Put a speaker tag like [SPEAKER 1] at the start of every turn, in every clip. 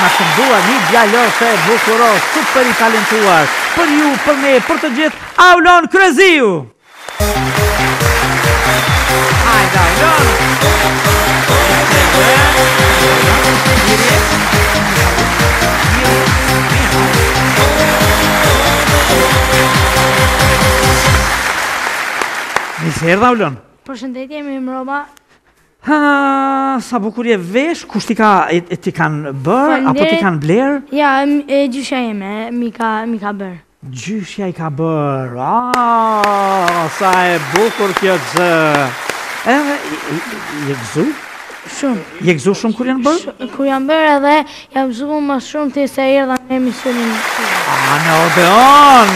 [SPEAKER 1] Na këndon një djaloshë të bukur o super i talentuar për ju për ne për të gjithë Aulon Kryeziu! Hajde Aulon! Mirë se erdhe Aulon!
[SPEAKER 2] Përshëndetje, jam Roma.
[SPEAKER 1] Haa, sa bukur je vesh, kush t'i ka, t'i kanë bërë, apo t'i kanë blerë?
[SPEAKER 2] Jo, e gjyshja jeme, m'i ka bërë.
[SPEAKER 1] Gjyshja i ka bërë, aa, sa e bukur kjo gjë. E, je gëzu?
[SPEAKER 2] Shumë.
[SPEAKER 1] Je gëzu shumë kur janë bërë?
[SPEAKER 2] Kur janë bërë edhe, jam gëzu më shumë ti se erdha në emisionin.
[SPEAKER 1] A, në Odeon!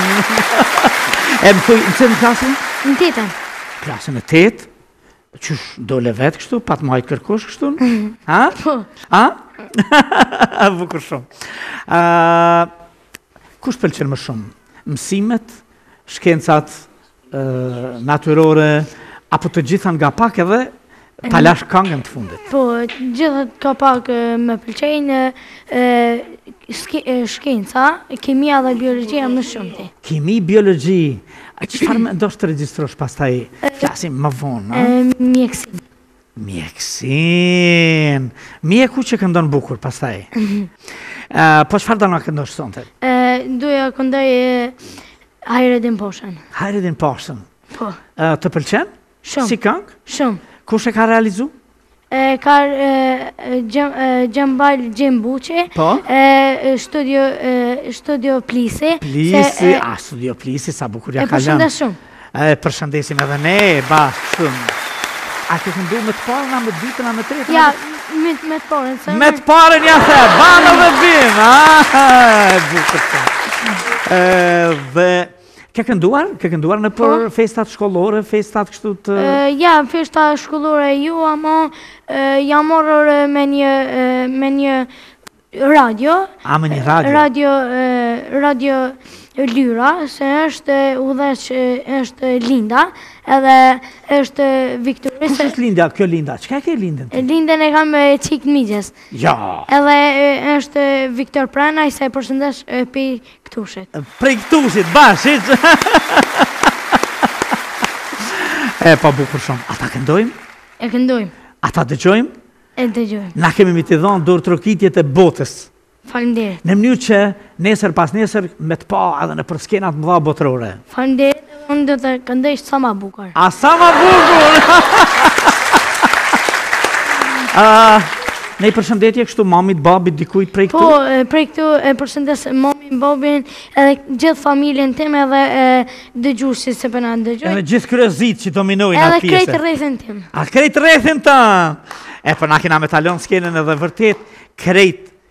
[SPEAKER 1] E më thuj, në çë klasë?
[SPEAKER 2] Në tetën.
[SPEAKER 1] Klasën e tetë? Qysh, dole vetë kështu, pa t'majt kërkush kështu? Ha?
[SPEAKER 2] Po.
[SPEAKER 1] Ha? Bukur shumë. Kush t'pëlqen më shumë? Mësimet, shkencat natyrore, apo të gjitha nga pak edhe ta lash kangën të fundit?
[SPEAKER 2] Po, gjitha ka pak më pëlqejnë, shkenca, kimia dhe biologjia më shumë ti.
[SPEAKER 1] Kimi biologji, Çfarë mendosh të regjistrosh pastaj flasim më vonë, a?
[SPEAKER 2] Mjekësin.
[SPEAKER 1] Mjekësin. Mjeku që këndon bukur pastaj. Ëh, po çfarë do na këndosh sonte?
[SPEAKER 2] Ëh, do ta këndoj Hajredin
[SPEAKER 1] Pashën. Hajredin Pashën.
[SPEAKER 2] Po.
[SPEAKER 1] Ëh, të pëlqen?
[SPEAKER 2] Shumë.
[SPEAKER 1] Si këngë?
[SPEAKER 2] Shumë.
[SPEAKER 1] Kush e ka realizu?
[SPEAKER 2] E ka Gjembal Gjembuqe,
[SPEAKER 1] po?
[SPEAKER 2] e studio, studio Plisi.
[SPEAKER 1] Plisi, a studio Plisi, sa bukur ia ka lënë.
[SPEAKER 2] E përshëndes shumë.
[SPEAKER 1] E përshëndesim edhe ne, ba, shumë. A ke këndu me të parën a me të dytën a me të Jo,
[SPEAKER 2] me të parën.
[SPEAKER 1] Me të parën, ja the, banë dhe bimë. Dhe, Ke kënduar? Ke kënduar nëpër
[SPEAKER 2] po.
[SPEAKER 1] festat shkollore, festat kështu të...
[SPEAKER 2] Jo, festa shkollore jo, ama jam marrë me një, me një radio.
[SPEAKER 1] A, me një radio?
[SPEAKER 2] Radio, radio Lyra, se është udhëheqëse është Linda, edhe është Viktoris.
[SPEAKER 1] Kush është Linda, kjo Linda? Çka ke Lindën?
[SPEAKER 2] Lindën e kam çikën e mixhës.
[SPEAKER 1] Ja!
[SPEAKER 2] Edhe është Viktor Pranaj, i përshëndes për Këtuhit.
[SPEAKER 1] Prej këtuhit, bash! E po bukur shumë. A ta këndojmë?
[SPEAKER 2] E këndojmë.
[SPEAKER 1] A ta dëgjojmë?
[SPEAKER 2] E dëgjojmë.
[SPEAKER 1] Na kemi me t'i dhonë duartrokitjet e botës.
[SPEAKER 2] Faleminderit.
[SPEAKER 1] Në mënyrë që nesër pasnesër me të pa edhe nëpër skenat mëdha botërore.
[SPEAKER 2] Faleminderit. Unë do të këndoj sa ma bukur.
[SPEAKER 1] A sa ma bukur! Ne i përshëndetje kështu mamit, babit, dikujt prej këtu?
[SPEAKER 2] Po, prej këtu e përshëndes mamin, babin, edhe gjithë familjen time edhe dëgjuesit se po na dëgjojnë.
[SPEAKER 1] Edhe gjithë kryezit që dominojnë atë pjesë.
[SPEAKER 2] Edhe krejt rrethin tim.
[SPEAKER 1] A krejt rrethin tan? E pra po kena me ta lan skenën edhe vërtet, krejt